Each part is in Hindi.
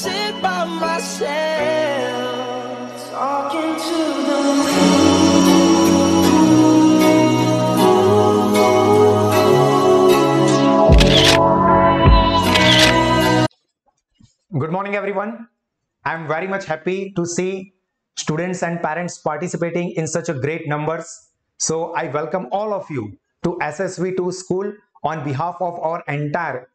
sit by myself, talking to the Good morning, everyone. I'm very much happy to see students and parents participating in such a great numbers. So I welcome all of you to SSV2 school on behalf of our entire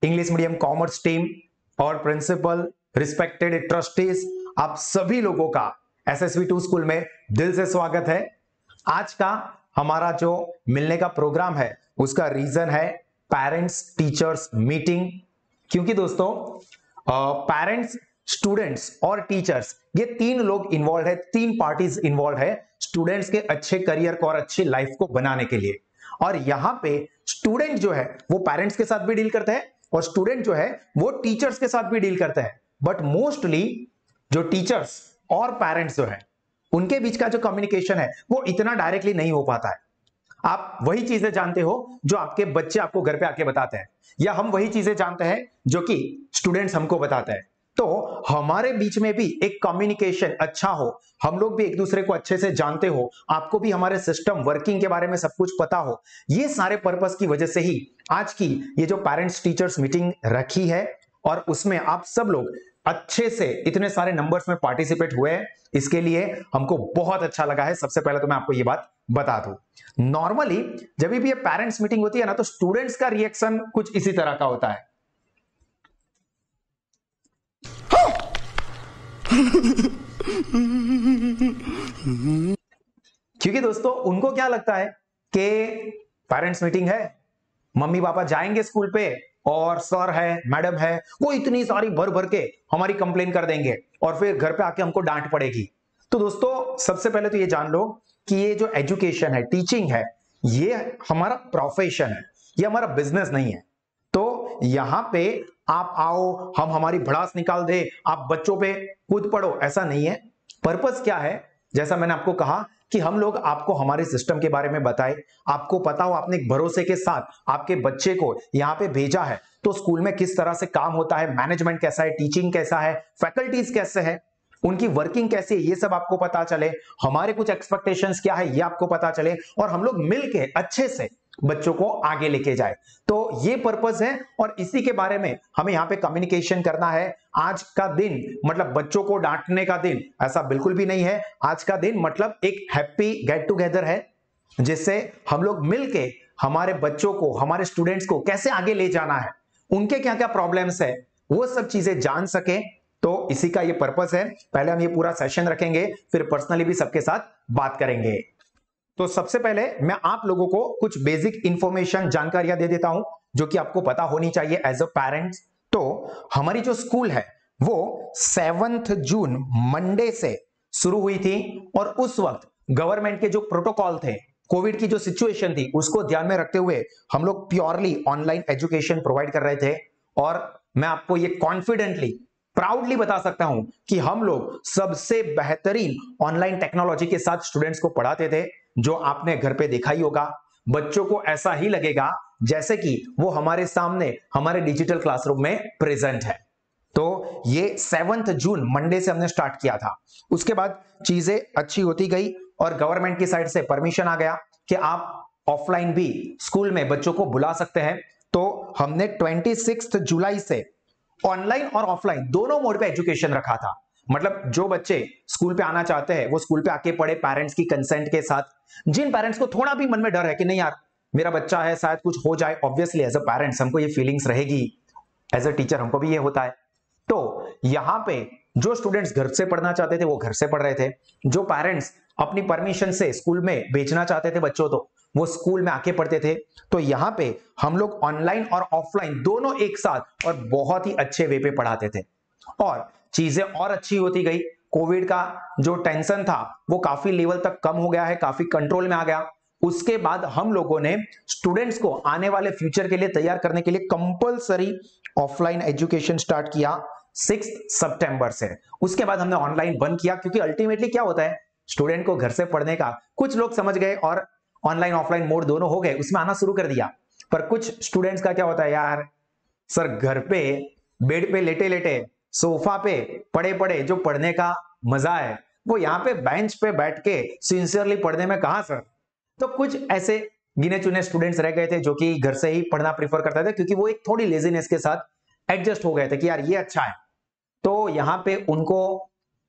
English medium commerce team, our principal respected trustees आप सभी लोगों का SSV2 स्कूल में दिल से स्वागत है। आज का हमारा जो मिलने का प्रोग्राम है, उसका रीजन है पेरेंट्स टीचर्स मीटिंग क्योंकि दोस्तों पेरेंट्स स्टूडेंट्स और टीचर्स ये तीन लोग इन्वॉल्व है, तीन पार्टीज़ इन्वॉल्व है स्टूडेंट्स के अच्छे करियर को और अच्छी लाइफ को बनाने के लिए। और यहाँ पे स्टूडेंट जो है, वो पेरेंट्स के साथ भी डील करते हैं और स्टूडेंट जो है, वो टीचर्स के साथ भी डील करते हैं। बट मोस्टली जो टीचर्स और पेरेंट्स जो है, उनके बीच का जो कम्युनिकेशन है, वो इतना डायरेक्टली नहीं हो पाता है। आप वही चीज़ें जानते हो जो आपके बच्चे आपको घर पे आके बताते हैं, या हम वही चीज़ें जानते हैं जो कि स्टूडेंट्स हमको बताते हैं। तो हमारे बीच में भी एक कम्युनिकेशन अच्छा हो, हम लोग भी एक दूसरे को अच्छे से जानते हो, आपको भी हमारे सिस्टम वर्किंग के बारे में सब कुछ पता हो, ये सारे पर्पस की वजह से ही आज की ये जो पेरेंट्स टीचर्स मीटिंग रखी है और उसमें आप सब लोग अच्छे से इतने सारे नंबर्स में पार्टिसिपेट हुए हैं, इसके लिए हमको बहुत अच्छा लगा है। सबसे पहले तो मैं आपको ये बात बता दूँ। नॉर्मली जब भी ये पेरेंट्स मीटिंग होती है ना तो स्टूडेंट्स का रिएक्शन कुछ इसी तरह का होता है। क्योंकि दोस्तों, उनको क्या लगता है कि पेरेंट्स मीटिंग है, मम्मी पापा जाएँगे स्कूल पे और सर है मैडम है, वो इतनी सारी भर भर के हमारी कंप्लेन कर देंगे और फिर घर पे आके हमको डांट पड़ेगी। तो दोस्तों, सबसे पहले तो ये जान लो कि ये जो एजुकेशन है टीचिंग है, ये हमारा प्रोफेशन है, ये हमारा बिज़नेस नहीं है। तो यहाँ पे आप आओ, हम हमारी भड़ास निकाल दे, आप बच्चों पे कूद पड़ो, ऐसा नहीं है। पर्पस क्या है? जैसा मैंने आपको कहा कि हम लोग आपको हमारे सिस्टम के बारे में बताए। आपको पता हो, आपने एक भरोसे के साथ आपके बच्चे को यहाँ पे भेजा है। तो स्कूल में किस तरह से काम होता है मैनेजमेंट कैसा है टीचिंग कैसा है फैकल्टीज कैसे है, उनकी वर्किंग कैसी है, ये सब आपको पता चले। हमारे कुछ एक्सपेक्टेशंस क्या है, ये आपको पता चले। और हम लोग मिलके, अच्छे से बच्चों को आगे लेके जाए। तो ये पर्पस है और इसी के बारे में हमें यहाँ पे कम्युनिकेशन करना है। आज का दिन मतलब बच्चों को डांटने का दिन, ऐसा बिल्कुल भी नहीं है। आज का दिन मतलब एक हैप्पी गेट टुगेदर है, जिससे हम लोग मिलके हमारे बच्चों को, हमारे स्टूडेंट्स को कैसे आगे ले जाना है, उनके क्या क्या प्रॉब्लम्स है, वो सब चीज़ें जान सके। तो इसी का ये पर्पस है। पहले हम ये पूरा सेशन रखेंगे, फिर पर्सनली भी सबके साथ बात करेंगे। तो सबसे पहले मैं आप लोगों को कुछ बेसिक इंफॉर्मेशन जानकारियाँ दे देता हूँ, जो कि आपको पता होनी चाहिए एज अ पेरेंट्स तो हमारी जो स्कूल है, वो सेवंथ जून मंडे से शुरू हुई थी और उस वक्त गवर्नमेंट के जो प्रोटोकॉल थे कोविड की जो सिचुएशन थी, उसको ध्यान में रखते हुए हम लोग प्योरली ऑनलाइन एजुकेशन प्रोवाइड कर रहे थे और मैं आपको ये कॉन्फिडेंटली प्राउडली बता सकता हूँ कि हम लोग सबसे बेहतरीन ऑनलाइन टेक्नोलॉजी के साथ स्टूडेंट्स को पढ़ाते थे। जो आपने घर पे देखा ही होगा, बच्चों को ऐसा ही लगेगा जैसे कि वो हमारे सामने, हमारे डिजिटल क्लासरूम में प्रेजेंट है। तो ये सेवंथ जून मंडे से हमने स्टार्ट किया था। उसके बाद चीज़ें अच्छी होती गई और गवर्नमेंट की साइड से परमिशन आ गया कि आप ऑफलाइन भी स्कूल में बच्चों को बुला सकते हैं। तो हमने ट्वेंटी जुलाई से ऑनलाइन और ऑफलाइन दोनों मोड पे एजुकेशन रखा था। मतलब जो बच्चे स्कूल पे आना चाहते हैं, वो स्कूल पे आके पढ़े पेरेंट्स की कंसेंट के साथ। जिन पेरेंट्स को थोड़ा भी मन में डर है कि नहीं यार, मेरा बच्चा है, शायद कुछ हो जाए ऑब्वियसली एज अ पेरेंट्स हमको ये फीलिंग्स रहेगी। एज अ टीचर हमको भी ये होता है। तो यहाँ पे जो स्टूडेंट्स घर से पढ़ना चाहते थे, वो घर से पढ़ रहे थे। जो पेरेंट्स अपनी परमिशन से स्कूल में भेजना चाहते थे बच्चों तो वो स्कूल में आके पढ़ते थे। तो यहाँ पे हम लोग ऑनलाइन और ऑफलाइन दोनों एक साथ और बहुत ही अच्छे वे पे पढ़ाते थे। और चीज़ें और अच्छी होती गई। कोविड का जो टेंशन था, वो काफ़ी लेवल तक कम हो गया है, काफ़ी कंट्रोल में आ गया। उसके बाद हम लोगों ने स्टूडेंट्स को आने वाले फ्यूचर के लिए तैयार करने के लिए कंपलसरी ऑफलाइन एजुकेशन स्टार्ट किया सिक्स सितंबर से। उसके बाद हमने ऑनलाइन बंद किया, क्योंकि अल्टीमेटली क्या होता है, स्टूडेंट को घर से पढ़ने का कुछ लोग समझ गए और ऑनलाइन ऑफलाइन मोड दोनों हो गए, उसमें आना शुरू कर दिया। पर कुछ स्टूडेंट्स का क्या होता है, यार, सर, घर पे, बेड पे लेटे लेटे सोफा पे पड़े पड़े जो पढ़ने का मज़ा है, वो यहाँ पे बेंच पे बैठ के सिंसियरली पढ़ने में कहा सर? तो कुछ ऐसे गिने चुने स्टूडेंट्स रह गए थे जो कि घर से ही पढ़ना प्रीफर करते थे क्योंकि वो एक थोड़ी लेजीनेस के साथ एडजस्ट हो गए थे कि यार ये अच्छा है। तो यहाँ पे उनको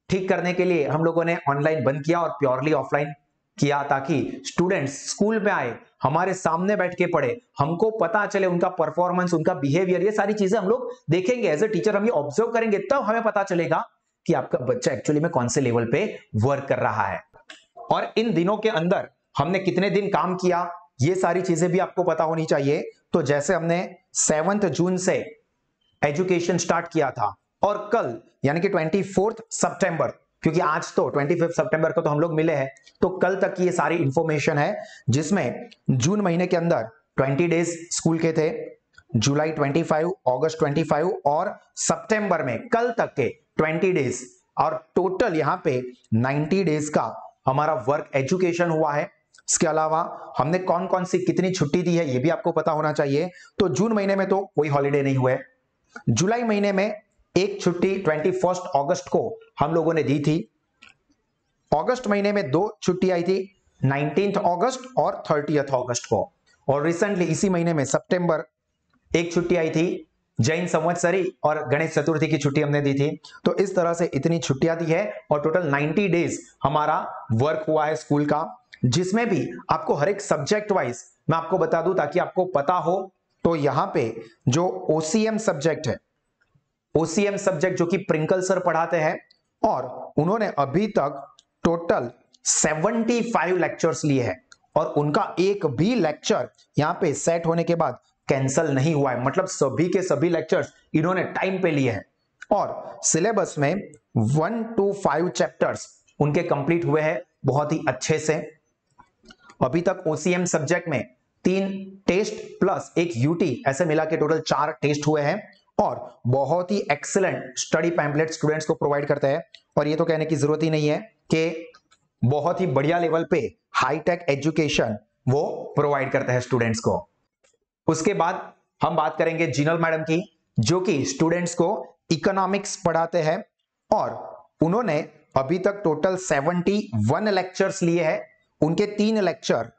ठीक करने के लिए हम लोगों ने ऑनलाइन बंद किया और प्योरली ऑफलाइन किया ताकि स्टूडेंट्स स्कूल में आए, हमारे सामने बैठ के पढ़े, हमको पता चले उनका परफॉर्मेंस उनका बिहेवियर ये सारी चीज़ें हम लोग देखेंगे। एज ए टीचर हम ये ऑब्ज़र्व करेंगे, तब तो हमें पता चलेगा कि आपका बच्चा एक्चुअली में कौन से लेवल पे वर्क कर रहा है। और इन दिनों के अंदर हमने कितने दिन काम किया, ये सारी चीज़ें भी आपको पता होनी चाहिए। तो जैसे हमने सेवंथ जून से एजुकेशन स्टार्ट किया था, और कल, यानी कि ट्वेंटी फोर्थ सितंबर क्योंकि आज तो ट्वेंटी फिफ्थ सितंबर को तो हम लोग मिले हैं तो कल तक की ये सारी इंफॉर्मेशन है, जिसमें जून महीने के अंदर 20 डेज़ स्कूल के थे, जुलाई 25 अगस्त 25 और सितंबर में कल तक के 20 डेज़ और टोटल यहाँ पे 90 डेज़ का हमारा वर्क एजुकेशन हुआ है। इसके अलावा हमने कौन कौन सी कितनी छुट्टी दी है, ये भी आपको पता होना चाहिए। तो जून महीने में तो कोई हॉलीडे नहीं हुए जुलाई महीने में एक छुट्टी ट्वेंटी फ़र्स्ट ऑगस्ट को हम लोगों ने दी थी। अगस्त महीने में दो छुट्टी आई थी नाइनटीन अगस्त और थर्टीथ अगस्त को। और रिसेंटली इसी महीने में सितंबर एक छुट्टी आई थी, जैन संवत्सरी और गणेश चतुर्थी की छुट्टी हमने दी थी। तो इस तरह से इतनी छुट्टियाँ दी है और टोटल 90 डेज़ हमारा वर्क हुआ है स्कूल का, जिसमें भी आपको हर एक सब्जेक्ट वाइज मैं आपको बता दूँ ताकि आपको पता हो। तो यहाँ पे जो ओसीएम सब्जेक्ट है ओसीएम सब्जेक्ट जो कि प्रिंकल सर पढ़ाते हैं और उन्होंने अभी तक टोटल 75 लेक्चर्स लिए हैं और उनका एक भी लेक्चर यहाँ पे सेट होने के बाद कैंसल नहीं हुआ है। मतलब सभी के सभी लेक्चर्स इन्होंने टाइम पे लिए हैं। और सिलेबस में वन टू फाइव चैप्टर्स उनके कंप्लीट हुए हैं बहुत ही अच्छे से। अभी तक ओसीएम सब्जेक्ट में तीन टेस्ट प्लस एक यूटी ऐसे मिला के टोटल चार टेस्ट हुए हैं। और बहुत ही एक्सलेंट स्टडी पैम्पलेट स्टूडेंट्स को प्रोवाइड करता है। और ये तो कहने की ज़रूरत ही नहीं है कि बहुत ही बढ़िया लेवल पे हाईटेक एजुकेशन वो प्रोवाइड करता है स्टूडेंट्स को। उसके बाद हम बात करेंगे जीनल मैडम की, जो कि स्टूडेंट्स को इकोनॉमिक्स पढ़ाते हैं और उन्होंने अभी तक टोटल 71 लेक्चर्स लिए हैं। उनके तीन lecture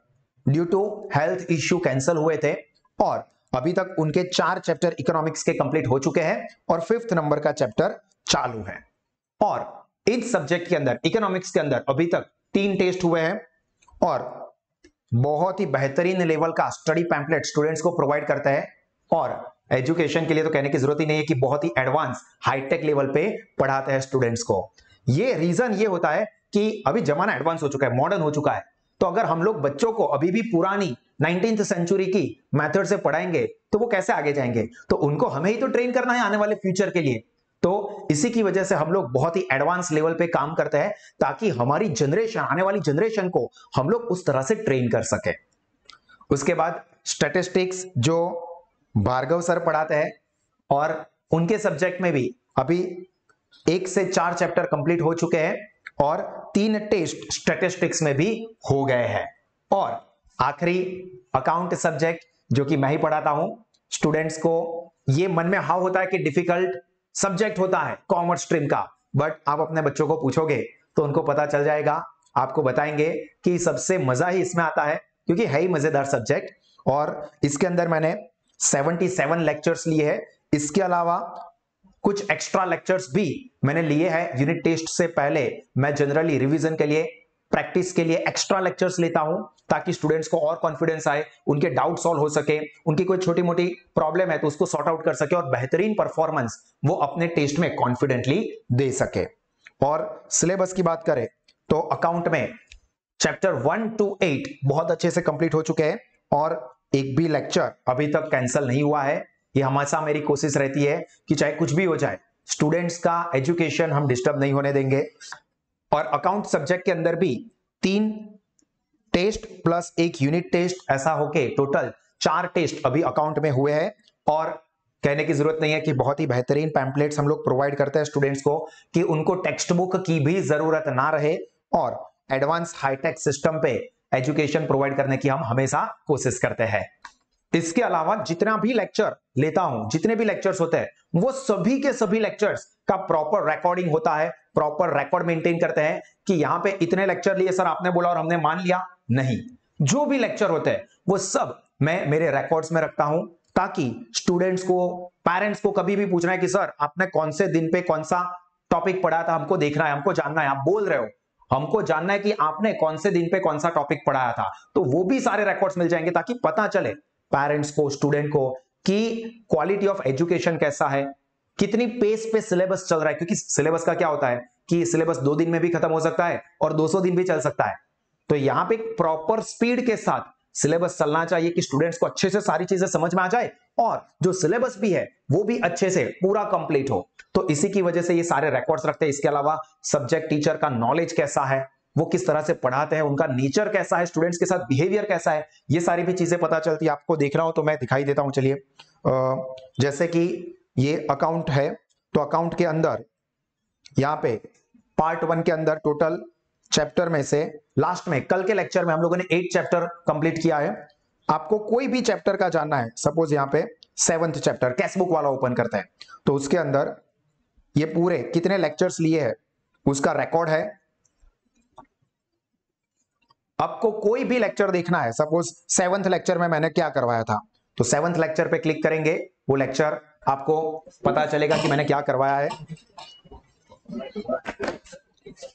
due to health issue cancel हुए थे और अभी तक उनके चार चैप्टर इकोनॉमिक्स के कंप्लीट हो चुके हैं और फिफ्थ नंबर का चैप्टर चालू है। और इस सब्जेक्ट के अंदर इकोनॉमिक्स के अंदर अभी तक तीन टेस्ट हुए हैं और बहुत ही बेहतरीन लेवल का स्टडी पैम्पलेट स्टूडेंट्स को प्रोवाइड करता है और एजुकेशन के लिए तो कहने की ज़रूरत ही नहीं है कि बहुत ही एडवांस हाईटेक लेवल पे पढ़ाते हैं स्टूडेंट्स को। ये रीजन ये होता है कि अभी जमाना एडवांस हो चुका है मॉडर्न हो चुका है। तो अगर हम लोग बच्चों को अभी भी पुरानी नाइनटीन सेंचुरी की मेथड से पढ़ाएँगे तो वो कैसे आगे जाएँगे? तो उनको हमें ही तो ट्रेन करना है आने वाले फ्यूचर के लिए। तो इसी की वजह से हम लोग बहुत ही एडवांस लेवल पे काम करते हैं, ताकि हमारी जनरेशन आने वाली जनरेशन को हम लोग उस तरह से ट्रेन कर सके। उसके बाद स्टेटिस्टिक्स जो भार्गव सर पढ़ाते हैं, और उनके सब्जेक्ट में भी अभी एक से चार चैप्टर कंप्लीट हो चुके हैं, और तीन टेस्ट स्टेटिस्टिक्स में भी हो गए हैं। और आखिरी अकाउंट सब्जेक्ट जो कि मैं ही पढ़ाता हूँ स्टूडेंट्स को, ये मन में हाव होता है कि डिफ़िकल्ट सब्जेक्ट होता है कॉमर्स स्ट्रीम का। बट आप अपने बच्चों को पूछोगे तो उनको पता चल जाएगा, आपको बताएँगे कि सबसे मज़ा ही इसमें आता है, क्योंकि है ही मज़ेदार सब्जेक्ट और इसके अंदर मैंने 77 लेक्चर्स लिए हैं। इसके अलावा कुछ एक्स्ट्रा लेक्चर्स भी मैंने लिए हैं। यूनिट टेस्ट से पहले मैं जनरली रिवीजन के लिए प्रैक्टिस के लिए एक्स्ट्रा लेक्चर्स लेता हूँ। ताकि स्टूडेंट्स को और कॉन्फिडेंस आए, उनके डाउट सॉल्व हो सके, उनकी कोई छोटी मोटी प्रॉब्लम है तो उसको सॉर्ट आउट कर सके और बेहतरीन परफॉर्मेंस वो अपने टेस्ट में कॉन्फिडेंटली दे सके। और सिलेबस की बात करें तो अकाउंट में चैप्टर वन टू एट बहुत अच्छे से कंप्लीट हो चुके हैं और एक भी लेक्चर अभी तक कैंसिल नहीं हुआ है। ये हमेशा मेरी कोशिश रहती है कि चाहे कुछ भी हो जाए स्टूडेंट्स का एजुकेशन हम डिस्टर्ब नहीं होने देंगे। और अकाउंट सब्जेक्ट के अंदर भी तीन टेस्ट प्लस एक यूनिट टेस्ट ऐसा होके टोटल चार टेस्ट अभी अकाउंट में हुए हैं और कहने की ज़रूरत नहीं है कि बहुत ही बेहतरीन पैम्पलेट्स हम लोग प्रोवाइड करते हैं स्टूडेंट्स को कि उनको टेक्स्ट बुक की भी ज़रूरत ना रहे और एडवांस हाईटेक सिस्टम पे एजुकेशन प्रोवाइड करने की हम हमेशा कोशिश करते हैं। इसके अलावा जितना भी लेक्चर लेता हूँ, जितने भी लेक्चर्स होते हैं, वो सभी के सभी लेक्चर्स का प्रॉपर रिकॉर्डिंग होता है प्रॉपर रिकॉर्ड मेंटेन करते हैं कि यहाँ पे इतने लेक्चर लिए, सर आपने बोला और हमने मान लिया। नहीं। जो भी लेक्चर होते हैं, वो सब मैं मेरे रिकॉर्ड्स में रखता हूँ ताकि स्टूडेंट्स को पेरेंट्स को कभी भी पूछना है कि, सर, आपने कौन से दिन पे कौन सा टॉपिक पढ़ाया था? हमको देखना है, हमको जानना है, आप बोल रहे हो। हमको जानना है कि आपने कौन से दिन पे कौन सा टॉपिक पढ़ाया था। तो वो भी सारे रिकॉर्ड्स मिल जाएँगे ताकि पता चले पेरेंट्स को स्टूडेंट को कि क्वालिटी ऑफ़ एजुकेशन कैसा है, कितनी पेस पे सिलेबस चल रहा है। क्योंकि सिलेबस का क्या होता है कि सिलेबस दो दिन में भी खत्म हो सकता है और 200 दिन भी चल सकता है। तो यहाँ पे प्रॉपर स्पीड के साथ सिलेबस चलना चाहिए कि स्टूडेंट्स को अच्छे से सारी चीज़ें समझ में आ जाए और जो सिलेबस भी है, वो भी अच्छे से पूरा कंप्लीट हो। तो इसी की वजह से ये सारे रिकॉर्ड्स रखते हैं। इसके अलावा सब्जेक्ट टीचर का नॉलेज कैसा है, वो किस तरह से पढ़ाते हैं, उनका नेचर कैसा है स्टूडेंट्स के साथ बिहेवियर कैसा है, ये सारी भी चीज़ें पता चलती है। आपको देख रहा हूँ तो मैं दिखाई देता हूँ, चलिए। जैसे कि ये अकाउंट है तो अकाउंट के अंदर, यहाँ पे पार्ट वन के अंदर टोटल चैप्टर में से लास्ट में, कल के लेक्चर में हम लोगों ने एट चैप्टर कंप्लीट किया है। आपको कोई भी चैप्टर का जानना है सपोज़ यहाँ पे सेवंथ चैप्टर कैशबुक वाला ओपन करते हैं तो उसके अंदर ये पूरे कितने लेक्चर्स लिए हैं, उसका रिकॉर्ड है। आपको कोई भी लेक्चर देखना है सपोज़ सेवंथ लेक्चर में मैंने क्या करवाया था तो सेवंथ लेक्चर पे क्लिक करेंगे, वो लेक्चर आपको पता चलेगा कि मैंने क्या करवाया है।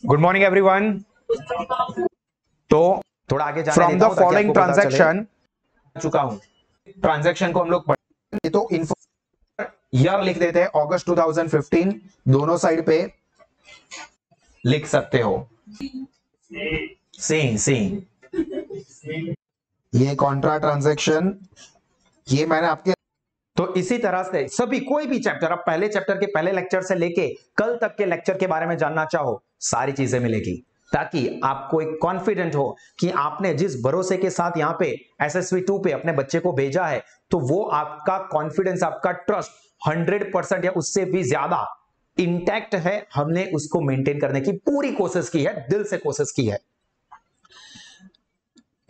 गुड मॉर्निंग एवरीवन तो थोड़ा आगे फ्रॉम द फॉलोइंग ट्रांजेक्शन चुका हूँ। ट्रांजेक्शन को हम लोग तो इन्फो ईयर लिख देते हैं अगस्त 2015 दोनों साइड पे लिख सकते हो। सेम सेम ये कॉन्ट्रा ट्रांजेक्शन ये मैंने आपके तो इसी तरह से सभी कोई भी चैप्टर आप पहले चैप्टर के पहले लेक्चर से लेके कल तक के लेक्चर के बारे में जानना चाहो, सारी चीज़ें मिलेगी। ताकि आपको एक कॉन्फिडेंट हो कि आपने जिस भरोसे के साथ यहाँ पे एस एस टू पे अपने बच्चे को भेजा है तो वो आपका कॉन्फिडेंस आपका ट्रस्ट हंड्रेड परसेंट या उससे भी ज़्यादा इंटैक्ट है, हमने उसको मेंटेन करने की पूरी कोशिश की है, दिल से कोशिश की है।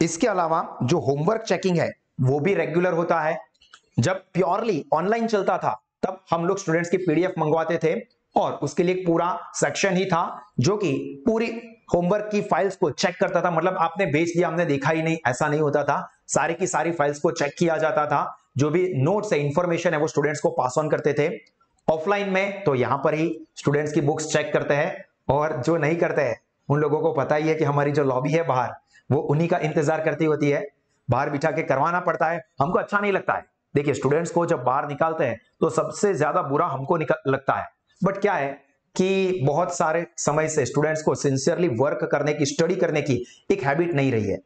इसके अलावा जो होमवर्क चेकिंग है, वो भी रेगुलर होता है। जब प्योरली ऑनलाइन चलता था, तब हम लोग स्टूडेंट्स की पीडीएफ मंगवाते थे और उसके लिए पूरा सेक्शन ही था जो कि पूरी होमवर्क की फाइल्स को चेक करता था। मतलब आपने भेज दिया, हमने देखा ही नहीं, ऐसा नहीं होता था। सारी की सारी फाइल्स को चेक किया जाता था। जो भी नोट्स है इंफॉर्मेशन है वो स्टूडेंट्स को पास ऑन करते थे। ऑफलाइन में तो यहाँ पर ही स्टूडेंट्स की बुक्स चेक करते हैं और जो नहीं करते हैं, उन लोगों को पता ही है कि हमारी जो लॉबी है बाहर, वो उन्हीं का इंतज़ार करती होती है। बाहर बिठा के करवाना पड़ता है। हमको अच्छा नहीं लगता है। देखिए स्टूडेंट्स को जब बाहर निकालते हैं तो सबसे ज़्यादा बुरा हमको लगता है। बट क्या है कि बहुत सारे समय से स्टूडेंट्स को सिंसियरली वर्क करने की स्टडी करने की एक हैबिट नहीं रही है।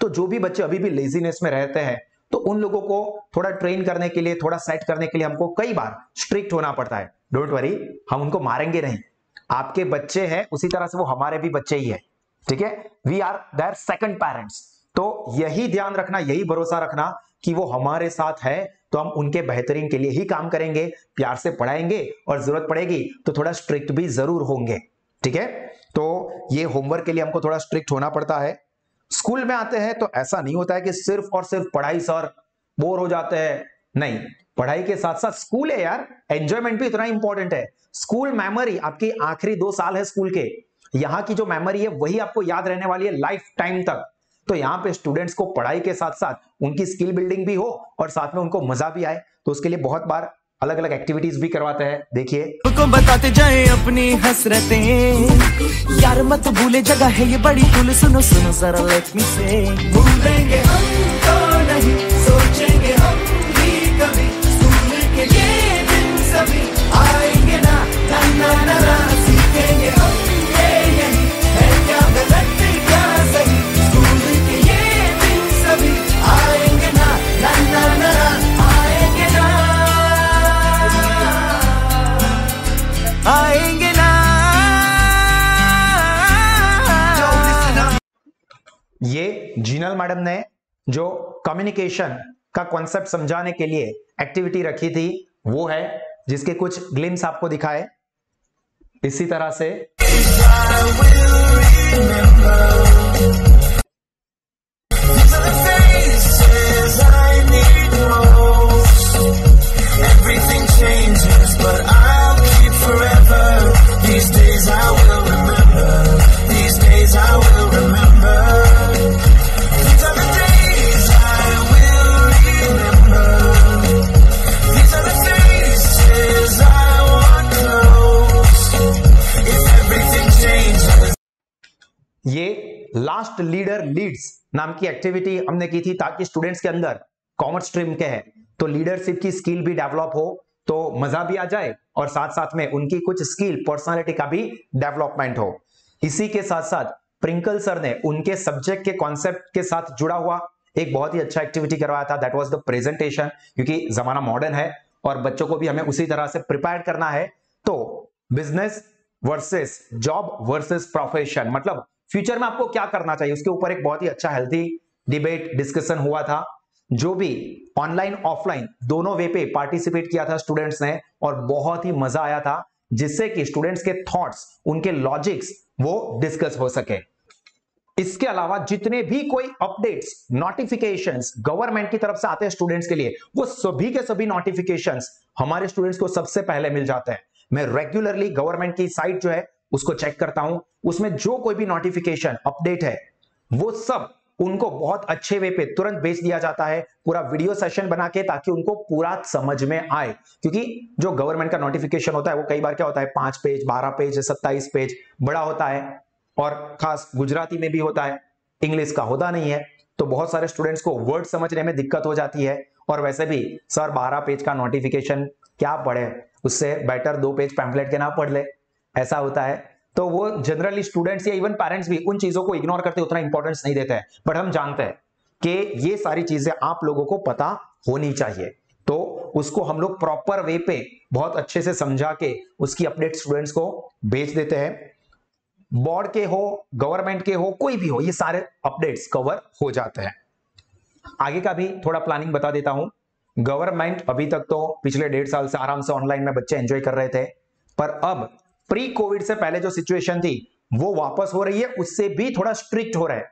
तो जो भी बच्चे अभी भी लेजीनेस में रहते हैं तो उन लोगों को थोड़ा ट्रेन करने के लिए, थोड़ा सेट करने के लिए हमको कई बार स्ट्रिक्ट होना पड़ता है। डोंट वरी हम उनको मारेंगे नहीं। आपके बच्चे हैं, उसी तरह से वो हमारे भी बच्चे ही है। ठीक है? We are there second parents तो यही ध्यान रखना, यही भरोसा रखना कि वो हमारे साथ है तो हम उनके बेहतरीन के लिए ही काम करेंगे, प्यार से पढ़ाएँगे और ज़रूरत पड़ेगी तो थोड़ा स्ट्रिक्ट भी ज़रूर होंगे। ठीक है? तो ये होमवर्क के लिए हमको थोड़ा स्ट्रिक्ट होना पड़ता है। स्कूल में आते हैं तो ऐसा नहीं होता है कि सिर्फ़ और सिर्फ़ पढ़ाई सर बोर हो जाते हैं। नहीं, पढ़ाई के साथ साथ स्कूल है यार एंजॉयमेंट भी इतना इंपॉर्टेंट है। स्कूल मेमोरी आपकी आखिरी दो साल है स्कूल के। यहाँ की जो मेमोरी है, वही आपको याद रहने वाली है लाइफ टाइम तक। तो यहाँ पे स्टूडेंट्स को पढ़ाई के साथ साथ उनकी स्किल बिल्डिंग भी हो और साथ में उनको मज़ा भी आए। तो उसके लिए बहुत बार अलग अलग एक्टिविटीज़ भी करवाते हैं। देखिए। बताते जाए अपनी हसरतें। यार मत भूले, जगह है ये बड़ी फूल सुनो सुनो जरा लक्ष्मी से भूलेंगे हम तो नहीं, सोचेंगे हम। मैडम ने जो कम्युनिकेशन का कॉन्सेप्ट समझाने के लिए एक्टिविटी रखी थी वो है जिसके कुछ ग्लिम्स आपको दिखाए। इसी तरह से changes, but I'll keep forever. ये लास्ट लीडर लीड्स नाम की एक्टिविटी हमने की थी ताकि स्टूडेंट्स के अंदर कॉमर्स स्ट्रीम के है तो लीडरशिप की स्किल भी डेवलप हो तो मज़ा भी आ जाए और साथ साथ में उनकी कुछ स्किल पर्सनालिटी का भी डेवलपमेंट हो। इसी के साथ साथ प्रिंकल सर ने उनके सब्जेक्ट के कॉन्सेप्ट के साथ जुड़ा हुआ एक बहुत ही अच्छा एक्टिविटी करवाया था दैट वाज द प्रेजेंटेशन क्योंकि जमाना मॉडर्न है और बच्चों को भी हमें उसी तरह से प्रिपेयर करना है। तो business versus job versus profession मतलब फ्यूचर में आपको क्या करना चाहिए? उसके ऊपर एक बहुत ही अच्छा हेल्थी डिबेट डिस्कशन हुआ था। जो भी ऑनलाइन ऑफलाइन दोनों वे पे पार्टिसिपेट किया था स्टूडेंट्स ने और बहुत ही मज़ा आया था, जिससे कि स्टूडेंट्स के थॉट्स उनके लॉजिक्स वो डिस्कस हो सके। इसके अलावा जितने भी कोई अपडेट्स नोटिफिकेशंस गवर्नमेंट की तरफ़ से आते हैं स्टूडेंट्स के लिए, वो सभी के सभी नोटिफिकेशंस हमारे स्टूडेंट्स को सबसे पहले मिल जाते हैं। मैं रेगुलरली गवर्नमेंट की साइट जो है उसको चेक करता हूँ। उसमें जो कोई भी नोटिफिकेशन अपडेट है, वो सब उनको बहुत अच्छे वे पे तुरंत भेज दिया जाता है, पूरा वीडियो सेशन बना के ताकि उनको पूरा समझ में आए। क्योंकि जो गवर्नमेंट का नोटिफिकेशन होता है, वो कई बार क्या होता है, पाँच पेज बारह पेज सत्ताईस पेज बड़ा होता है। और खास गुजराती में भी होता है इंग्लिश का होता नहीं है। तो बहुत सारे स्टूडेंट्स को वर्ड समझने में दिक्कत हो जाती है। और वैसे भी सर बारह पेज का नोटिफिकेशन क्या पढ़े? उससे बेटर दो पेज पैम्फलेट के ना पढ़ ले। ऐसा होता है। तो वो जनरली स्टूडेंट्स या इवन पेरेंट्स भी उन चीज़ों को इग्नोर करते, उतना इंपॉर्टेंस नहीं देते हैं। बट हम जानते हैं कि ये सारी चीज़ें आप लोगों को पता होनी चाहिए। तो उसको हम लोग प्रॉपर वे पे बहुत अच्छे से समझा के उसकी अपडेट स्टूडेंट्स को भेज देते हैं। बोर्ड के हो गवर्नमेंट के हो, कोई भी हो, ये सारे अपडेट्स कवर हो जाते हैं। आगे का भी थोड़ा प्लानिंग बता देता हूँ। गवर्नमेंट अभी तक तो पिछले डेढ़ साल से आराम से ऑनलाइन में बच्चे एंजॉय कर रहे थे। पर अब प्री कोविड से पहले जो सिचुएशन थी, वो वापस हो रही है, उससे भी थोड़ा स्ट्रिक्ट हो रहा है।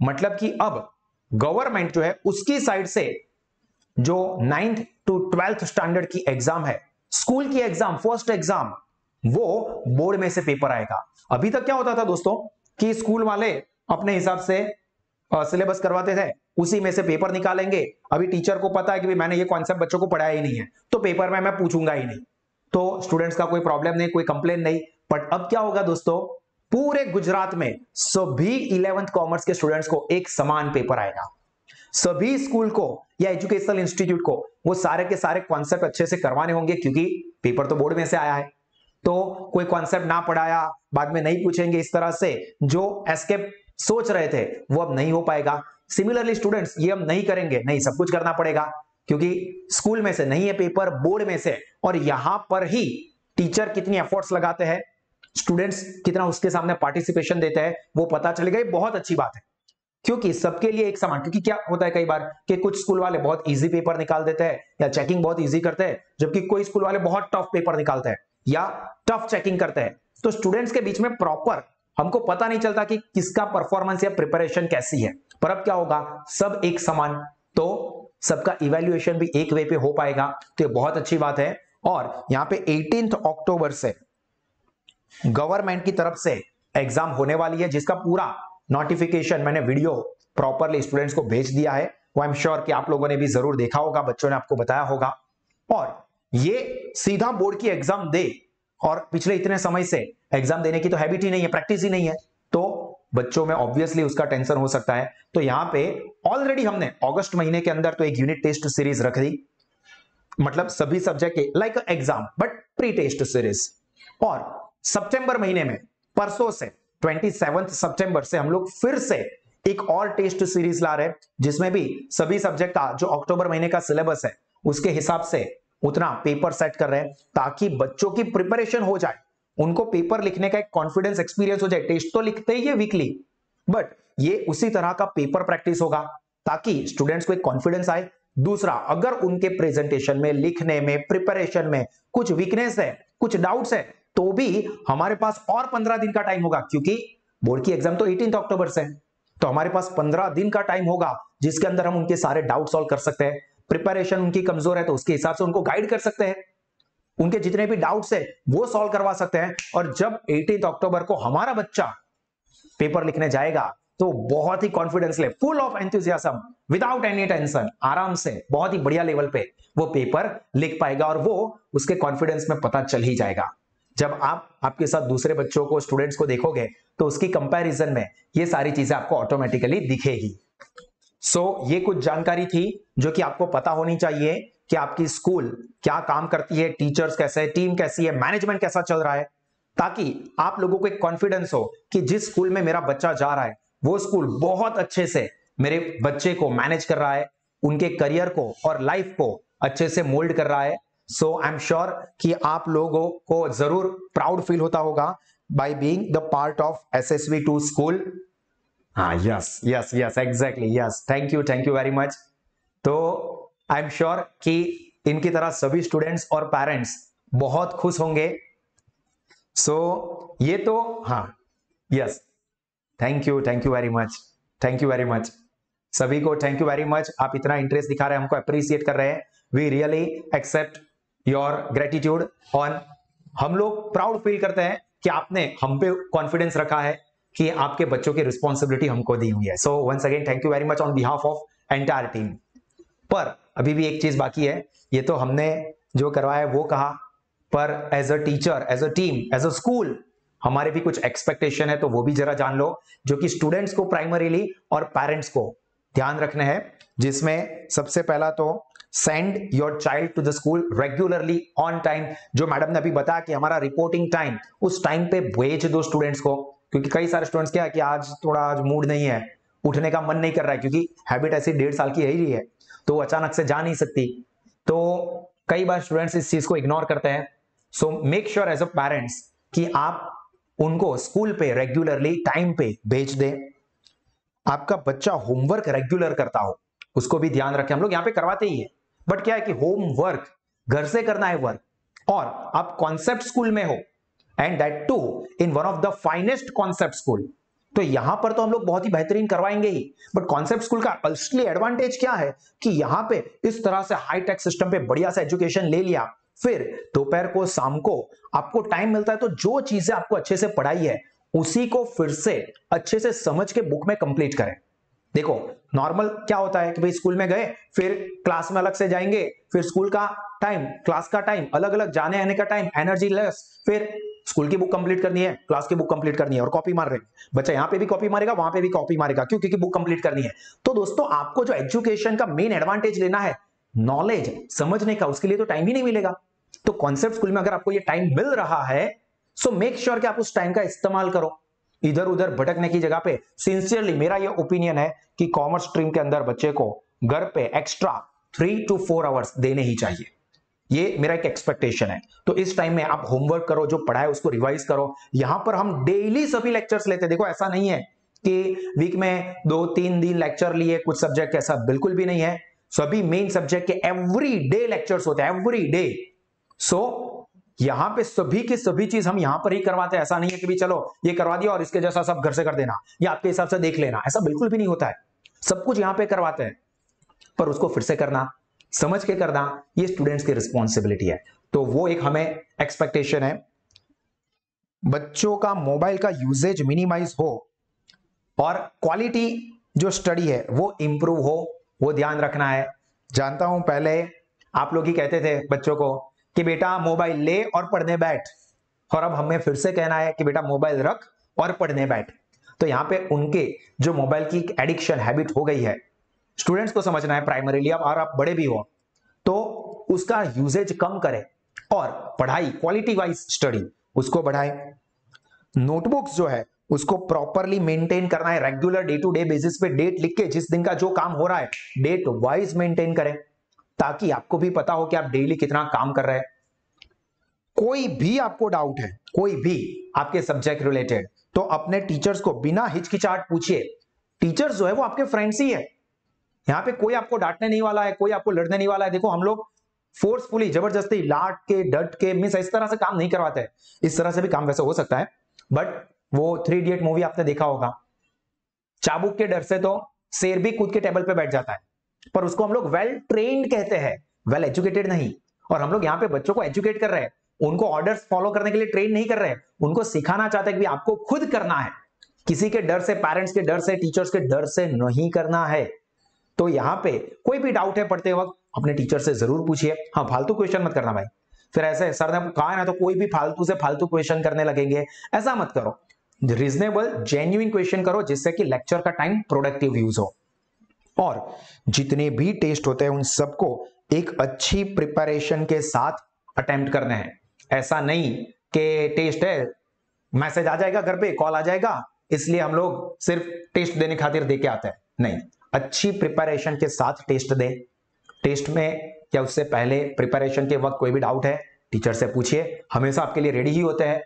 मतलब कि अब गवर्नमेंट जो है, उसकी साइड से जो नाइन्थ टू ट्वेल्थ स्टैंडर्ड की एग्ज़ाम है स्कूल की एग्ज़ाम फ़र्स्ट एग्ज़ाम वो बोर्ड में से पेपर आएगा। अभी तक क्या होता था दोस्तों, कि स्कूल वाले अपने हिसाब से सिलेबस करवाते थे, उसी में से पेपर निकालेंगे। अभी टीचर को पता है कि मैंने ये कॉन्सेप्ट बच्चों को पढ़ाया ही नहीं है तो पेपर में मैं पूछूँगा ही नहीं। तो स्टूडेंट्स का कोई प्रॉब्लम नहीं, कोई कंप्लेन नहीं। बट अब क्या होगा दोस्तों? पूरे गुजरात में सभी इलेवेंथ कॉमर्स के स्टूडेंट्स को एक समान पेपर आएगा। सभी स्कूल को या एजुकेशनल इंस्टीट्यूट को वो सारे के सारे कॉन्सेप्ट अच्छे से करवाने होंगे क्योंकि पेपर तो बोर्ड में से आया है। तो कोई कॉन्सेप्ट ना पढ़ाया, बाद में नहीं पूछेंगे इस तरह से, जो एस्केप सोच रहे थे, वो अब नहीं हो पाएगा। सिमिलरली स्टूडेंट्स ये हम नहीं करेंगे, नहीं, सब कुछ करना पड़ेगा। क्योंकि स्कूल में से नहीं है पेपर, बोर्ड में से। और यहाँ पर ही टीचर कितनी एफर्ट्स लगाते हैं, स्टूडेंट्स कितना उसके सामने पार्टिसिपेशन देते हैं, वो पता चलेगा ये बहुत अच्छी बात है। क्योंकि सबके लिए एक समान, क्योंकि क्या होता है कई बार कि कुछ स्कूल वाले बहुत इजी पेपर निकाल देते हैं या चेकिंग बहुत इजी करते हैं, जबकि कोई स्कूल वाले बहुत टफ पेपर निकालते हैं या टफ चेकिंग करते हैं। तो स्टूडेंट्स के बीच में प्रॉपर हमको पता नहीं चलता कि किसका परफॉर्मेंस या प्रिपरेशन कैसी है। पर अब क्या होगा? सब एक समान। तो सबका इवेल्युएशन भी एक वे पे हो पाएगा। तो ये बहुत अच्छी बात है। और यहाँ पे एटीन अक्टूबर से गवर्नमेंट की तरफ़ से एग्ज़ाम होने वाली है, जिसका पूरा नोटिफिकेशन मैंने वीडियो प्रॉपरली स्टूडेंट्स को भेज दिया है। वो आई एम श्योर कि आप लोगों ने भी ज़रूर देखा होगा, बच्चों ने आपको बताया होगा। और ये सीधा बोर्ड की एग्ज़ाम दे। और पिछले इतने समय से एग्ज़ाम देने की तो हैबिट ही नहीं है प्रैक्टिस ही नहीं है। बच्चों में ऑब्वियसली उसका टेंशन हो सकता है। तो यहाँ पे ऑलरेडी हमने अगस्त महीने के अंदर तो एक यूनिट टेस्ट सीरीज़ रख दी। मतलब सभी सब्जेक्ट के like exam but pre test series और सितंबर महीने में, परसों से ट्वेंटी सितंबर से हम लोग फिर से एक और टेस्ट सीरीज़ ला रहे जिसमें भी सभी सब्जेक्ट का, जो अक्टूबर महीने का सिलेबस है, उसके हिसाब से उतना पेपर सेट कर रहे हैं, ताकि बच्चों की प्रिपरेशन हो जाए। उनको पेपर लिखने का एक कॉन्फिडेंस एक्सपीरियंस हो जाए। टेस्ट तो लिखते ही है वीकली बट ये उसी तरह का पेपर प्रैक्टिस होगा, ताकि स्टूडेंट्स को एक कॉन्फिडेंस आए। दूसरा, अगर उनके प्रेजेंटेशन में, लिखने में प्रिपरेशन में कुछ वीकनेस है, कुछ डाउट्स है तो भी हमारे पास और पंद्रह दिन का टाइम होगा, क्योंकि बोर्ड की एग्ज़ाम तो एटीन अक्टूबर से तो हमारे पास पंद्रह दिन का टाइम होगा, जिसके अंदर हम उनके सारे डाउट सॉल्व कर सकते हैं। प्रिपरेशन उनकी कमज़ोर है तो उसके हिसाब से उनको गाइड कर सकते हैं। उनके जितने भी डाउट्स है वो सॉल्व करवा सकते हैं। और जब एटीन अक्टूबर को हमारा बच्चा पेपर लिखने जाएगा तो बहुत ही कॉन्फिडेंस ले full of enthusiasm without any tension आराम से बहुत ही बढ़िया लेवल पे वो पेपर लिख पाएगा और वो उसके कॉन्फिडेंस में पता चल ही जाएगा। जब आप आपके साथ दूसरे बच्चों को स्टूडेंट्स को देखोगे तो उसकी कंपैरिजन में ये सारी चीज़ें आपको ऑटोमेटिकली दिखेगी। सो so, ये कुछ जानकारी थी जो कि आपको पता होनी चाहिए। कि आपकी स्कूल क्या काम करती है, टीचर्स कैसे है, टीम कैसी है मैनेजमेंट कैसा चल रहा है, ताकि आप लोगों को एक कॉन्फिडेंस हो कि जिस स्कूल में मेरा बच्चा जा रहा है, वो स्कूल बहुत अच्छे से मेरे बच्चे को मैनेज कर रहा है, उनके करियर को और लाइफ को अच्छे से मोल्ड कर रहा है। सो आई एम श्योर कि आप लोगों को ज़रूर प्राउड फील होता होगा by being the part of S S V two school हाँ yes yes yes exactly yes thank you thank you very much तो आई एम श्योर कि इनकी तरह सभी स्टूडेंट्स और पेरेंट्स बहुत खुश होंगे। सो so, ये तो हाँ yes thank you thank you very much thank you very much सभी को थैंक यू वेरी मच आप इतना इंटरेस्ट दिखा रहे हैं हमको अप्रिसिएट कर रहे हैं। We really accept your gratitude on हम लोग प्राउड फील करते हैं कि आपने हम पे कॉन्फिडेंस रखा है कि आपके बच्चों की रिस्पॉन्सिबिलिटी हमको दी हुई है। So once again thank you very much on behalf of entire team पर अभी भी एक चीज़ बाकी है, ये तो हमने जो करवाया वो कहा, पर as a teacher as a team as a school हमारे भी कुछ एक्सपेक्टेशन है तो वो भी जरा जान लो, जो कि स्टूडेंट्स को प्राइमरीली और पेरेंट्स को ध्यान रखना है, जिसमें सबसे पहला तो send your child to the school regularly on time जो मैडम ने अभी बताया कि हमारा रिपोर्टिंग टाइम उस टाइम पे भेज दो स्टूडेंट्स को, क्योंकि कई सारे स्टूडेंट्स क्या है कि आज थोड़ा आज मूड नहीं है उठने का मन नहीं कर रहा है, क्योंकि हैबिट ऐसी डेढ़ साल की रही है तो वो अचानक से जा नहीं सकती। तो कई बार स्टूडेंट्स इस चीज़ को इग्नोर करते हैं। So make sure as a parents कि आप उनको स्कूल पे रेगुलरली टाइम पे भेज दें। आपका बच्चा होमवर्क रेगुलर करता हो, उसको भी ध्यान रखें। हम लोग यहाँ पे करवाते ही है। बट क्या है कि होमवर्क घर से करना है वर्क और आप कॉन्सेप्ट स्कूल में हो and that too in one of the finest concept school तो यहाँ पर तो हम लोग बहुत ही बेहतरीन करवाएँगे ही। बट कॉन्सेप्ट स्कूल का असली एडवांटेज क्या है कि यहाँ पे इस तरह से हाईटेक सिस्टम पे बढ़िया सा एजुकेशन ले लिया। फिर दोपहर को, शाम को आपको टाइम मिलता है तो जो चीज़ें आपको अच्छे से पढ़ाई है, उसी को फिर से अच्छे से समझ के बुक में कंप्लीट करें। देखो नॉर्मल क्या होता है कि भाई स्कूल में गए, फिर क्लास में अलग से जाएँगे, फिर स्कूल का टाइम क्लास का टाइम अलग अलग जाने आने का टाइम एनर्जी लेस फिर स्कूल की बुक कंप्लीट करनी है, क्लास की बुक कंप्लीट करनी है और कॉपी मार रहे हैं। बच्चा यहाँ पे भी कॉपी मारेगा, वहाँ पे भी कॉपी मारेगा, क्यों? क्योंकि बुक कंप्लीट करनी है। तो दोस्तों, आपको जो एजुकेशन का मेन एडवांटेज लेना है नॉलेज समझने का, उसके लिए तो टाइम ही नहीं मिलेगा। तो कॉन्सेप्ट स्कूल में अगर आपको ये टाइम मिल रहा है सो मेक श्योर कि आप उस टाइम का इस्तेमाल करो। इधर उधर भटकने की जगह पे सिंसियरली मेरा ये ओपिनियन है कि कॉमर्स स्ट्रीम के अंदर बच्चे को घर पे extra three two four hours देने ही चाहिए। ये मेरा एक एक्सपेक्टेशन है। तो इस टाइम में आप होमवर्क करो, जो पढ़ा है उसको रिवाइज करो। यहाँ पर हम डेली सभी लेक्चर्स लेते देखो, ऐसा नहीं है कि वीक में दो, तीन दिन लेक्चर लिए, कुछ सब्जेक्ट ऐसा बिल्कुल भी नहीं है। सभी मेन सब्जेक्ट के एवरी डे लेक्चर्स होते हैं एवरी डे सो यहाँ पे सभी की सभी चीज़ हम यहाँ पर ही करवाते हैं। ऐसा नहीं है कि भी चलो, ये करवा दिया और इसके जैसा सब घर से कर देना, या आपके हिसाब से देख लेना। ऐसा बिल्कुल भी नहीं होता है। सब कुछ यहाँ पे करवाते हैं, पर उसको फिर से करना। समझ के करना, ये स्टूडेंट्स की रिस्पॉन्सिबिलिटी है। तो वो एक हमें एक्सपेक्टेशन है। बच्चों का मोबाइल का यूजेज मिनिमाइज हो और क्वालिटी जो स्टडी है, वो इंप्रूव हो, वो ध्यान रखना है। जानता हूँ, पहले आप लोग ही कहते थे बच्चों को कि बेटा मोबाइल ले और पढ़ने बैठ। और अब हमें फिर से कहना है कि बेटा मोबाइल रख और पढ़ने बैठ। तो यहाँ पे उनके जो मोबाइल की एडिक्शन हैबिट हो गई है स्टूडेंट्स को समझना है प्राइमरीली अब और आप बड़े भी हो तो उसका यूजेज कम करें और पढ़ाई क्वालिटी वाइज स्टडी उसको बढ़ाए। नोटबुक्स जो है, उसको प्रॉपरली मेंटेन करना है regular day to day basis पे डेट लिख के जिस दिन का जो काम हो रहा है डेट वाइज मेंटेन करें, ताकि आपको भी पता हो कि आप डेली कितना काम कर रहे हैं। कोई भी आपको डाउट है, कोई भी आपके सब्जेक्ट रिलेटेड तो अपने टीचर्स को बिना हिचकिचाहट पूछिए। टीचर्स जो है, वो आपके फ्रेंड्स ही है। यहाँ पे कोई आपको डांटने नहीं वाला है, कोई आपको लड़ने नहीं वाला है। देखो, हम लोग फोर्सफुली ज़बरदस्ती, लाट के, डट के मिस इस तरह से काम नहीं करवाते हैं। इस तरह से भी काम वैसे हो सकता है बट वो थ्री इडियट मूवी आपने देखा होगा। चाबुक के डर से तो शेर भी कूद के टेबल पे बैठ जाता है, पर उसको हम लोग वेल ट्रेन्ड कहते हैं। वेल एजुकेटेड नहीं, और हम लोग यहाँ पे बच्चों को एजुकेट कर रहे हैं। उनको ऑर्डर्स फॉलो करने के लिए ट्रेन नहीं कर रहे हैं। उनको सिखाना चाहते हैं कि आपको खुद करना है। किसी के डर से पेरेंट्स के डर से टीचर्स के डर से नहीं करना है। तो यहाँ पे कोई भी डाउट है, पढ़ते वक्त अपने टीचर से ज़रूर पूछिए। हाँ फालतू क्वेश्चन मत करना भाई। फिर ऐसे, सर, ने कहा ना तो कोई भी फालतू से फालतू क्वेश्चन करने लगेंगे। ऐसा मत करो। रीजनेबल जेन्यून क्वेश्चन करो, जिससे कि लेक्चर का टाइम प्रोडक्टिव यूज़ हो। और जितने भी टेस्ट होते हैं, उन सबको एक अच्छी प्रिपरेशन के साथ अटेम्प्ट करने हैं। ऐसा नहीं कि टेस्ट है मैसेज आ जाएगा घर पे कॉल आ जाएगा, इसलिए हम लोग सिर्फ़ टेस्ट देने खातिर दे के आते हैं। नहीं। अच्छी प्रिपरेशन के साथ टेस्ट दें। टेस्ट में या उससे पहले प्रिपरेशन के वक्त कोई भी डाउट है टीचर से पूछिए। हमेशा आपके लिए रेडी ही होते हैं।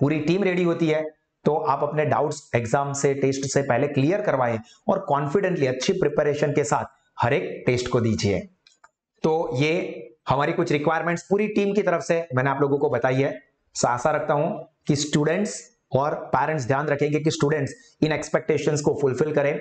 पूरी टीम रेडी होती है। तो आप अपने डाउट्स एग्ज़ाम से टेस्ट से पहले क्लियर करवाएँ और कॉन्फिडेंटली अच्छी प्रिपरेशन के साथ हर एक टेस्ट को दीजिए। तो ये हमारी कुछ रिक्वायरमेंट्स पूरी टीम की तरफ़ से मैंने आप लोगों को बताई है। आशा रखता हूँ कि स्टूडेंट्स और पेरेंट्स ध्यान रखेंगे कि स्टूडेंट्स इन एक्सपेक्टेशंस को फुलफिल करें।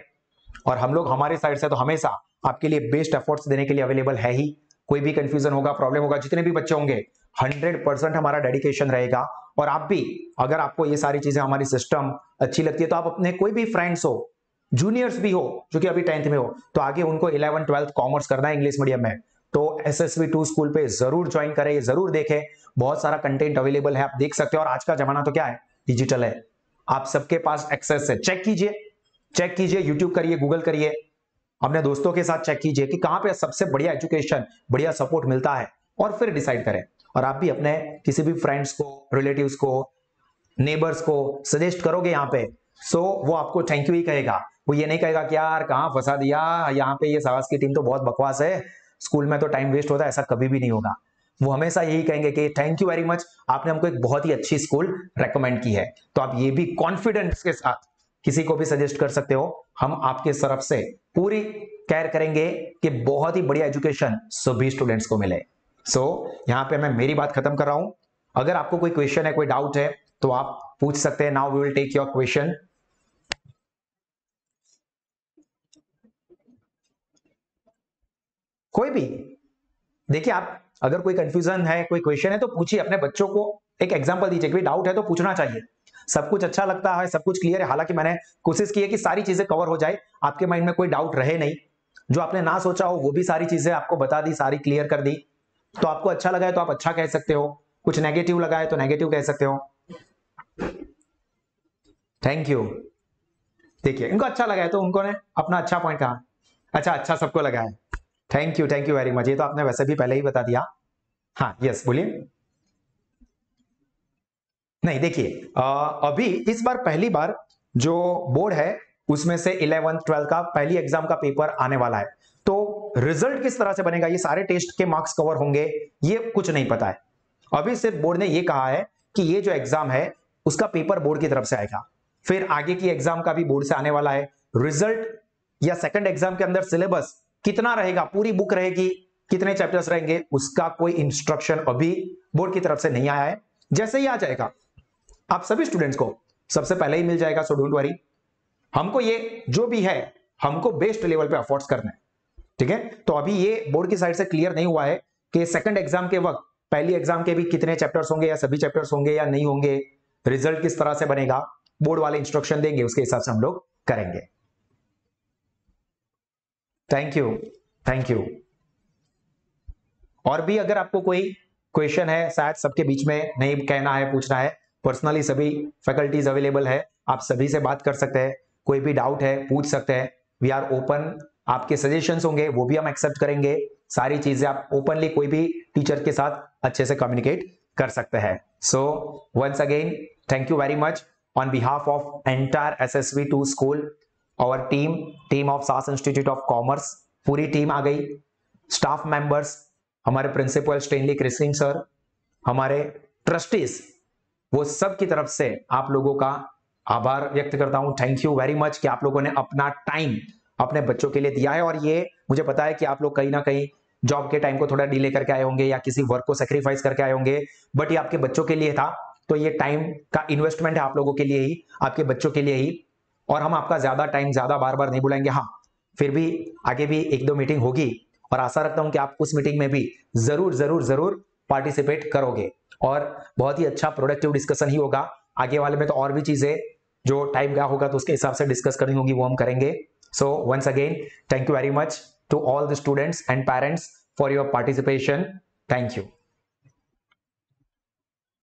और हम लोग हमारे साइड से तो हमेशा आपके लिए बेस्ट एफर्ट्स देने के लिए अवेलेबल है ही। कोई भी कंफ्यूजन होगा प्रॉब्लम होगा, जितने भी बच्चे होंगे हंड्रेड परसेंट हमारा डेडिकेशन रहेगा। और आप भी, अगर आपको ये सारी चीज़ें, हमारी सिस्टम अच्छी लगती है तो आप अपने कोई भी फ्रेंड्स हो जूनियर्स भी हो, जो कि अभी टेंथ में हो तो आगे उनको इलेवन ट्वेल्थ कॉमर्स करना है इंग्लिश मीडियम में। तो एस एस टू स्कूल पे ज़रूर ज्वाइन करें ज़रूर देखें। बहुत सारा कंटेंट अवेलेबल है, आप देख सकते हो। और आज का जमाना तो क्या है? डिजिटल है। आप सबके पास एक्सेस है। चेक कीजिए। चेक कीजिए यूट्यूब करिए गूगल करिए। अपने दोस्तों के साथ चेक कीजिए कि कहाँ पे सबसे बढ़िया एजुकेशन बढ़िया सपोर्ट मिलता है और फिर डिसाइड करें। और आप भी अपने किसी भी फ्रेंड्स को रिलेटिव्स को नेबर्स को सजेस्ट करोगे यहाँ पे सो so, वो आपको थैंक यू ही कहेगा। वो ये नहीं कहेगा कि यार कहाँ फंसा दिया? यहाँ पे ये सवास की टीम तो बहुत बकवास है। स्कूल में तो टाइम वेस्ट होता है ऐसा कभी भी नहीं होगा। वो हमेशा यही कहेंगे कि थैंक यू वेरी मच आपने हमको एक बहुत ही अच्छी स्कूल रेकमेंड की है। तो आप ये भी कॉन्फिडेंस के साथ किसी को भी सजेस्ट कर सकते हो। हम आपके तरफ़ से पूरी केयर करेंगे कि बहुत ही बढ़िया एजुकेशन सभी स्टूडेंट्स को मिले। सो so, यहाँ पे मैं मेरी बात खत्म कर रहा हूँ। अगर आपको कोई क्वेश्चन है कोई डाउट है तो आप पूछ सकते हैं। Now we will take your question कोई भी। देखिए आप अगर कोई कंफ्यूजन है कोई क्वेश्चन है तो पूछिए अपने बच्चों को। एक एग्जांपल दीजिए। कोई डाउट है तो पूछना चाहिए। सब कुछ अच्छा लगता है, सब कुछ क्लियर है। हालाँकि मैंने कोशिश की है कि सारी चीज़ें कवर हो जाए, आपके माइंड में कोई डाउट रहे नहीं। जो आपने ना सोचा हो, वो भी सारी चीज़ें आपको बता दी, सारी क्लियर कर दी। तो आपको अच्छा लगा है तो आप अच्छा कह सकते हो। कुछ नेगेटिव लगा है तो नेगेटिव कह सकते हो। थैंक यू देखिए, इनको अच्छा लगा है तो उनको ने अपना अच्छा पॉइंट कहा। अच्छा अच्छा सबको लगा है। Thank you thank you very much ये तो आपने वैसे भी पहले ही बता दिया। हाँ यस बोलिए। नहीं, देखिए अभी इस बार पहली बार जो बोर्ड है, उसमें से इलेवंथ ट्वेल्थ का पहली एग्ज़ाम का पेपर आने वाला है। तो रिज़ल्ट किस तरह से बनेगा, ये सारे टेस्ट के मार्क्स कवर होंगे, ये कुछ नहीं पता है। अभी सिर्फ़ बोर्ड ने ये कहा है कि ये जो एग्ज़ाम है, उसका पेपर बोर्ड की तरफ़ से आएगा। फिर आगे की एग्ज़ाम का भी बोर्ड से आने वाला है। रिज़ल्ट या सेकंड एग्ज़ाम के अंदर सिलेबस कितना रहेगा, पूरी बुक रहेगी, कितने चैप्टर्स रहेंगे, उसका कोई इंस्ट्रक्शन अभी बोर्ड की तरफ़ से नहीं आया है। जैसे ही आ जाएगा आप सभी स्टूडेंट्स को सबसे पहले ही मिल जाएगा सो डोंट वरी हमको ये, जो भी है, हमको बेस्ट लेवल पे अफोर्ड्स करना है। ठीक है? तो अभी ये बोर्ड की साइड से क्लियर नहीं हुआ है कि सेकंड एग्ज़ाम के वक्त, पहली एग्ज़ाम के भी कितने चैप्टर्स होंगे या सभी चैप्टर्स होंगे या नहीं होंगे रिज़ल्ट किस तरह से बनेगा बोर्ड वाले इंस्ट्रक्शन देंगे, उसके हिसाब से हम लोग करेंगे। थैंक यू थैंक यू और भी अगर आपको कोई क्वेश्चन है, शायद सबके बीच में नहीं कहना है, पूछना है पर्सनली सभी फैकल्टीज अवेलेबल है। आप सभी से बात कर सकते हैं। कोई भी डाउट है, पूछ सकते हैं। वी आर ओपन आपके सजेशंस होंगे, वो भी हम एक्सेप्ट करेंगे। सारी चीज़ें आप ओपनली कोई भी टीचर के साथ अच्छे से कम्युनिकेट कर सकते हैं। So once again thank you very much on behalf of entire S S V two school और team team of Saas institute of commerce पूरी टीम आ गई। स्टाफ मेंबर्स हमारे प्रिंसिपल स्टेनली क्रिसिंग सर हमारे ट्रस्टीज वो सब की तरफ़ से आप लोगों का आभार व्यक्त करता हूँ। थैंक यू वेरी मच कि आप लोगों ने अपना टाइम अपने बच्चों के लिए दिया है और ये मुझे पता है कि आप लोग कहीं ना कहीं जॉब के टाइम को थोड़ा डिले करके आए होंगे या किसी वर्क को सेक्रीफाइस करके आए होंगे। बट ये आपके बच्चों के लिए था तो ये टाइम का इन्वेस्टमेंट है आप लोगों के लिए ही, आपके बच्चों के लिए ही। और हम आपका ज़्यादा टाइम ज़्यादा बार बार नहीं बुलाएँगे। हाँ फिर भी आगे भी एक दो मीटिंग होगी और आशा रखता हूँ कि आप उस मीटिंग में भी ज़रूर ज़रूर ज़रूर पार्टिसिपेट करोगे। और बहुत ही अच्छा प्रोडक्टिव डिस्कशन ही होगा। आगे वाले में तो और भी चीज़ें, जो टाइम क्या होगा तो उसके हिसाब से डिस्कस करनी होगी, वो हम करेंगे। So once again thank you very much to all the students and parents for your participation thank you